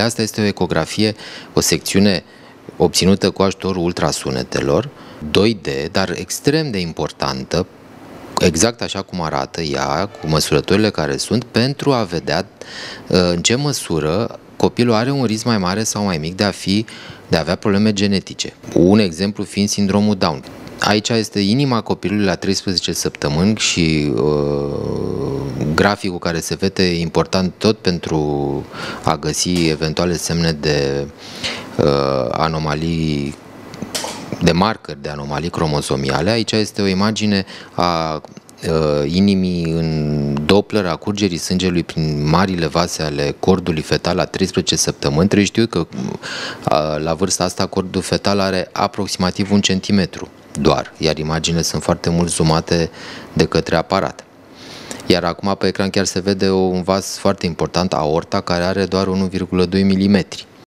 Asta este o ecografie, o secțiune obținută cu ajutorul ultrasunetelor, 2D, dar extrem de importantă, exact așa cum arată ea, cu măsurătorile care sunt, pentru a vedea uh, în ce măsură copilul are un risc mai mare sau mai mic de a fi de a avea probleme genetice. Un exemplu fiind sindromul Down. Aici este inima copilului la 13 săptămâni și uh, graficul care se vede important tot pentru a găsi eventuale semne de uh, anomalii de marcări de anomalii cromozomiale. Aici este o imagine a uh, inimii în Doppler a curgerii sângelui prin marile vase ale cordului fetal la 13 săptămâni. Trebuie știu că uh, la vârsta asta cordul fetal are aproximativ un centimetru doar, iar imaginile sunt foarte mult zoomate de către aparat. Iar acum pe ecran chiar se vede un vas foarte important, aorta, care are doar 1,2 mm.